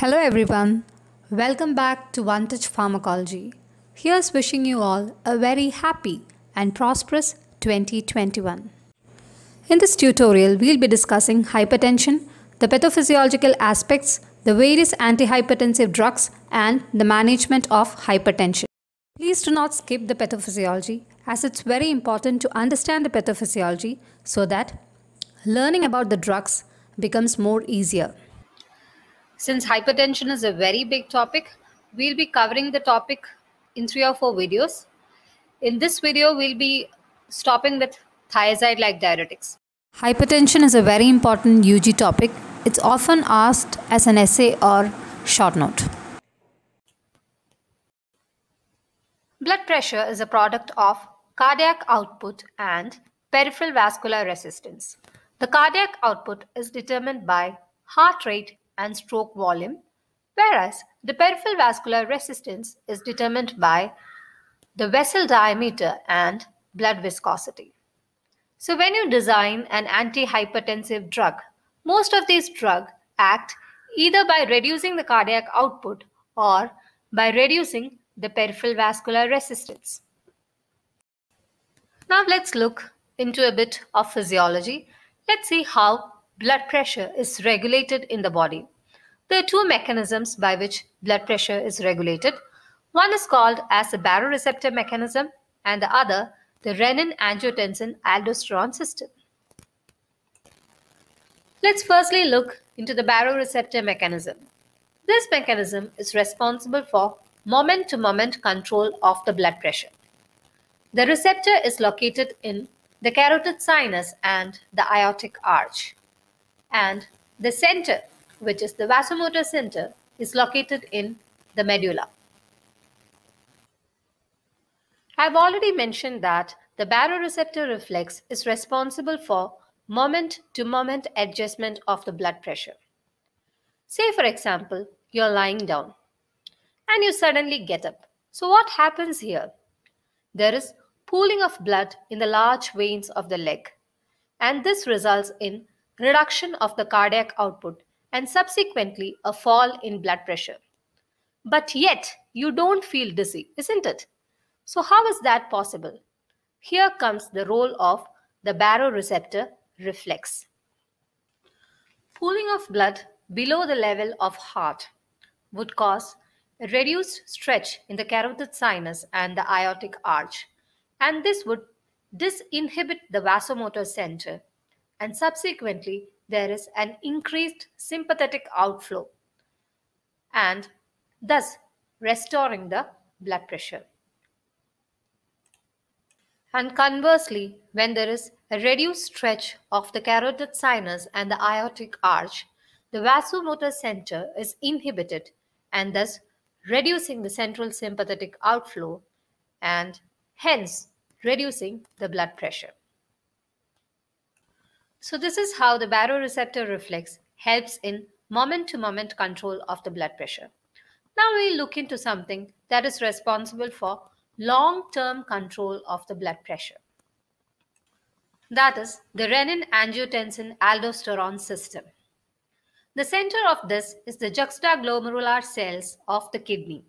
Hello everyone, welcome back to One Touch Pharmacology. Here's wishing you all a very happy and prosperous 2021. In this tutorial, we'll be discussing hypertension, the pathophysiological aspects, the various antihypertensive drugs, and the management of hypertension. Please do not skip the pathophysiology as it's very important to understand the pathophysiology so that learning about the drugs becomes more easier. Since hypertension is a very big topic, we'll be covering the topic in three or four videos. In this video, we'll be stopping with thiazide-like diuretics. Hypertension is a very important UG topic. It's often asked as an essay or short note. Blood pressure is a product of cardiac output and peripheral vascular resistance. The cardiac output is determined by heart rate and stroke volume, whereas the peripheral vascular resistance is determined by the vessel diameter and blood viscosity. So when you design an antihypertensive drug, most of these drugs act either by reducing the cardiac output or by reducing the peripheral vascular resistance. Now let's look into a bit of physiology. Let's see how blood pressure is regulated in the body. There are two mechanisms by which blood pressure is regulated. One is called as the baroreceptor mechanism and the other the renin-angiotensin-aldosterone system. Let's firstly look into the baroreceptor mechanism. This mechanism is responsible for moment-to-moment -moment control of the blood pressure. The receptor is located in the carotid sinus and the aortic arch. And the center, which is the vasomotor center, is located in the medulla. I've already mentioned that the baroreceptor reflex is responsible for moment-to-moment -moment adjustment of the blood pressure. Say, for example, you're lying down and you suddenly get up. So what happens here? There is pooling of blood in the large veins of the leg and this results in reduction of the cardiac output, and subsequently a fall in blood pressure. But yet, you don't feel dizzy, isn't it? So, how is that possible? Here comes the role of the baroreceptor reflex. Pooling of blood below the level of heart would cause a reduced stretch in the carotid sinus and the aortic arch, and this would disinhibit the vasomotor center and subsequently there is an increased sympathetic outflow and thus restoring the blood pressure. And conversely, when there is a reduced stretch of the carotid sinus and the aortic arch, the vasomotor center is inhibited and thus reducing the central sympathetic outflow and hence reducing the blood pressure. So this is how the baroreceptor reflex helps in moment-to-moment control of the blood pressure. Now we'll look into something that is responsible for long-term control of the blood pressure. That is the renin-angiotensin-aldosterone system. The center of this is the juxtaglomerular cells of the kidney.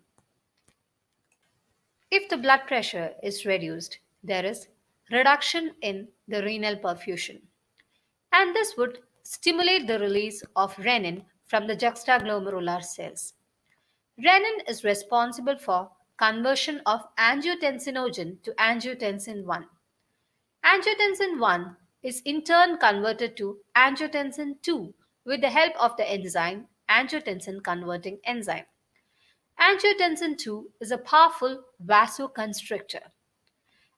If the blood pressure is reduced, there is reduction in the renal perfusion and this would stimulate the release of renin from the juxtaglomerular cells. Renin is responsible for conversion of angiotensinogen to angiotensin 1. Angiotensin 1 is in turn converted to angiotensin 2 with the help of the enzyme angiotensin converting enzyme. Angiotensin 2 is a powerful vasoconstrictor.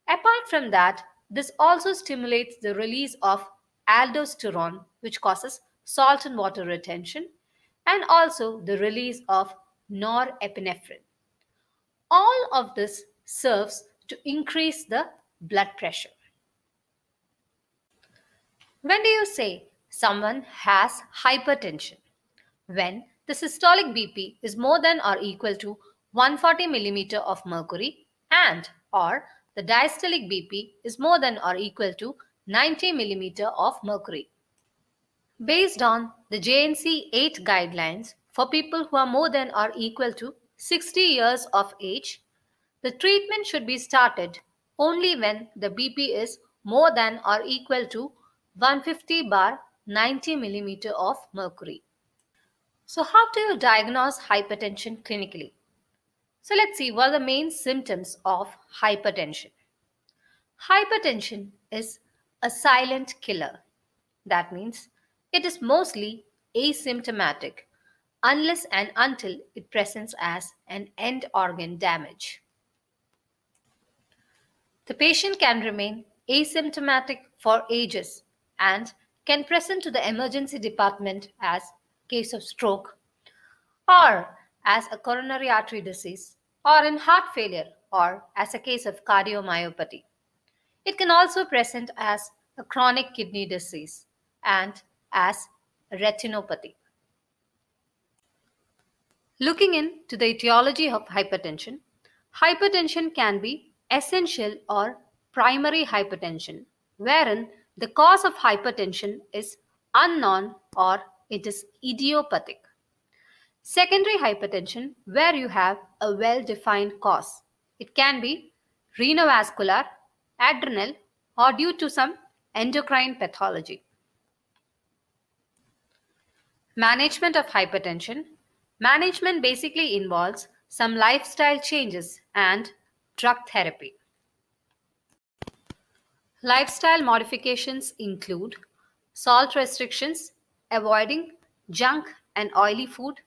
Apart from that, this also stimulates the release of aldosterone, which causes salt and water retention, and also the release of norepinephrine. All of this serves to increase the blood pressure. When do you say someone has hypertension? When the systolic BP is more than or equal to 140 millimeter of mercury and or the diastolic BP is more than or equal to 90 mm of mercury. Based on the JNC 8 guidelines for people who are more than or equal to 60 years of age, the treatment should be started only when the BP is more than or equal to 150 bar 90 millimeter of mercury. So how do you diagnose hypertension clinically? So let's see what are the main symptoms of hypertension. Hypertension is a silent killer. That means it is mostly asymptomatic unless and until it presents as an end organ damage. The patient can remain asymptomatic for ages and can present to the emergency department as case of stroke or as a coronary artery disease or in heart failure or as a case of cardiomyopathy. It can also present as a chronic kidney disease and as retinopathy. Looking into the etiology of hypertension, hypertension can be essential or primary hypertension, wherein the cause of hypertension is unknown or it is idiopathic. Secondary hypertension, where you have a well defined cause. It can be renovascular, adrenal, or due to some endocrine pathology. Management of hypertension. Management basically involves some lifestyle changes and drug therapy. Lifestyle modifications include salt restrictions, avoiding junk and oily food,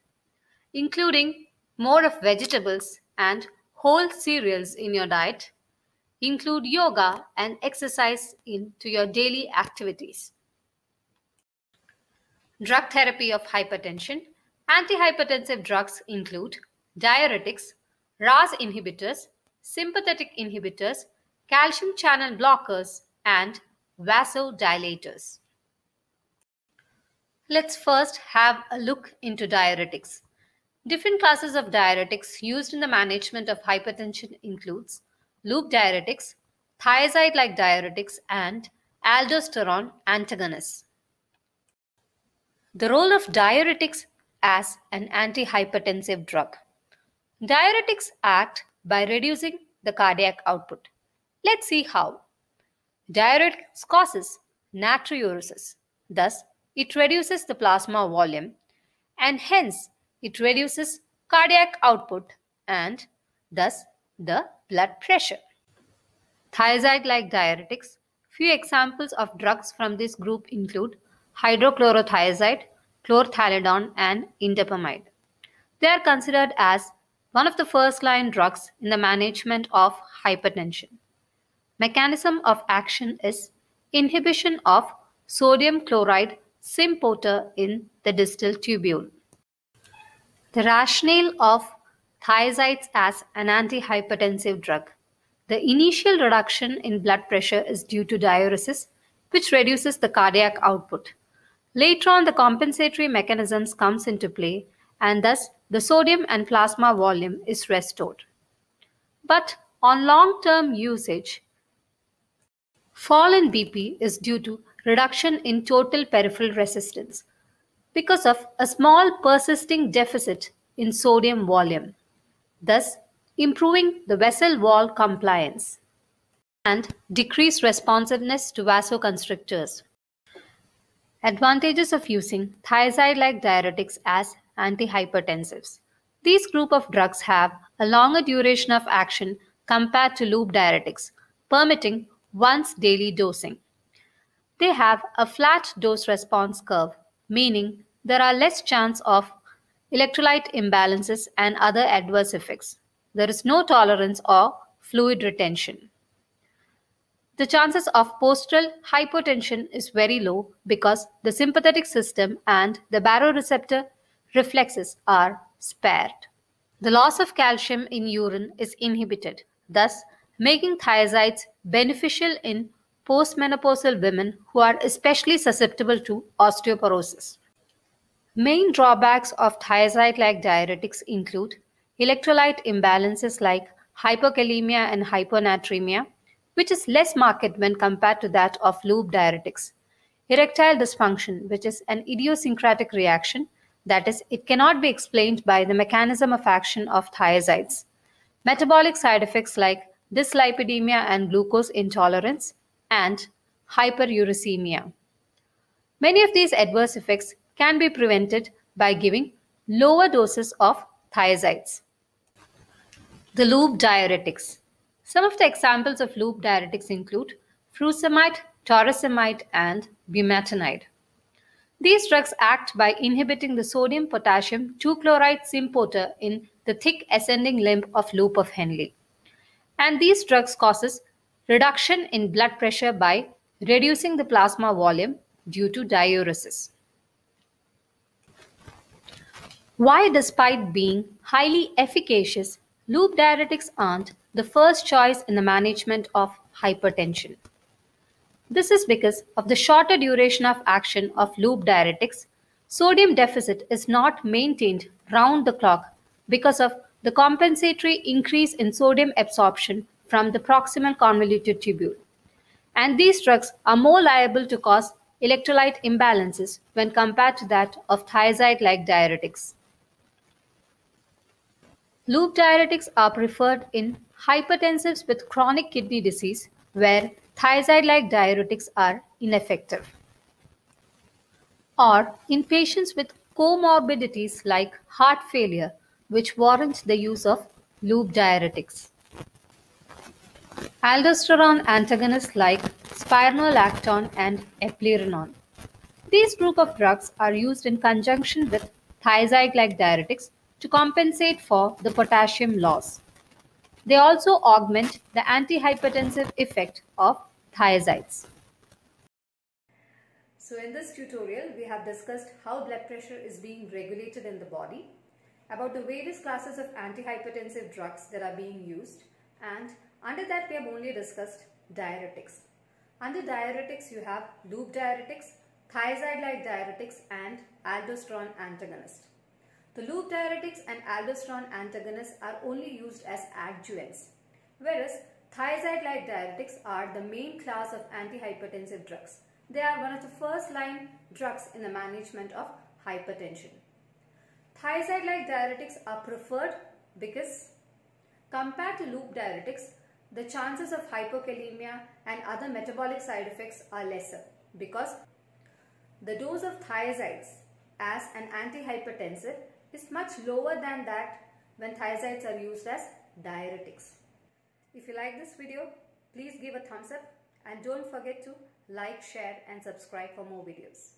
including more of vegetables and whole cereals in your diet, include yoga and exercise into your daily activities. Drug therapy of hypertension. Antihypertensive drugs include diuretics, RAS inhibitors, sympathetic inhibitors, calcium channel blockers, and vasodilators. Let's first have a look into diuretics. Different classes of diuretics used in the management of hypertension includes loop diuretics, thiazide-like diuretics, and aldosterone antagonists. The role of diuretics as an antihypertensive drug. Diuretics act by reducing the cardiac output. Let's see how. Diuretics causes natriuresis. Thus, it reduces the plasma volume and hence it reduces cardiac output and thus the blood pressure. Thiazide-like diuretics. Few examples of drugs from this group include hydrochlorothiazide, chlorthalidone, and indapamide. They are considered as one of the first-line drugs in the management of hypertension. Mechanism of action is inhibition of sodium chloride symporter in the distal tubule. The rationale of thiazides as an antihypertensive drug. The initial reduction in blood pressure is due to diuresis, which reduces the cardiac output. Later on, the compensatory mechanisms comes into play and thus the sodium and plasma volume is restored. But on long-term usage, fall in BP is due to reduction in total peripheral resistance because of a small persisting deficit in sodium volume, thus improving the vessel wall compliance and decrease responsiveness to vasoconstrictors. Advantages of using thiazide-like diuretics as antihypertensives. These group of drugs have a longer duration of action compared to loop diuretics, permitting once daily dosing. They have a flat dose response curve, meaning there are less chance of electrolyte imbalances and other adverse effects. There is no tolerance or fluid retention. The chances of postural hypotension is very low because the sympathetic system and the baroreceptor reflexes are spared. The loss of calcium in urine is inhibited, thus making thiazides beneficial in postmenopausal women who are especially susceptible to osteoporosis. Main drawbacks of thiazide-like diuretics include electrolyte imbalances like hyperkalemia and hyponatremia, which is less marked when compared to that of loop diuretics, erectile dysfunction, which is an idiosyncratic reaction That is, it cannot be explained by the mechanism of action of thiazides. Metabolic side effects like dyslipidemia and glucose intolerance and hyperuricemia. Many of these adverse effects can be prevented by giving lower doses of thiazides. The loop diuretics. Some of the examples of loop diuretics include furosemide, torsemide, and bumetanide. These drugs act by inhibiting the sodium potassium 2-chloride symporter in the thick ascending limb of loop of Henle. And these drugs causes reduction in blood pressure by reducing the plasma volume due to diuresis. Why despite being highly efficacious, loop diuretics aren't the first choice in the management of hypertension? This is because of the shorter duration of action of loop diuretics. Sodium deficit is not maintained round the clock because of the compensatory increase in sodium absorption from the proximal convoluted tubule. And these drugs are more liable to cause electrolyte imbalances when compared to that of thiazide-like diuretics. Loop diuretics are preferred in hypertensives with chronic kidney disease where thiazide-like diuretics are ineffective. Or in patients with comorbidities like heart failure, which warrant the use of loop diuretics. Aldosterone antagonists like spironolactone and eplerenone. These group of drugs are used in conjunction with thiazide-like diuretics to compensate for the potassium loss. They also augment the antihypertensive effect of thiazides. So in this tutorial, we have discussed how blood pressure is being regulated in the body, about the various classes of antihypertensive drugs that are being used, and under that we have only discussed diuretics. Under diuretics, you have loop diuretics, thiazide-like diuretics, and aldosterone antagonist. The loop diuretics and aldosterone antagonists are only used as adjuvants, whereas thiazide-like diuretics are the main class of antihypertensive drugs. They are one of the first line drugs in the management of hypertension. Thiazide-like diuretics are preferred because compared to loop diuretics, the chances of hypokalemia and other metabolic side effects are lesser because the dose of thiazides as an antihypertensive is much lower than that when thiazides are used as diuretics. If you like this video, please give a thumbs up and don't forget to like, share and subscribe for more videos.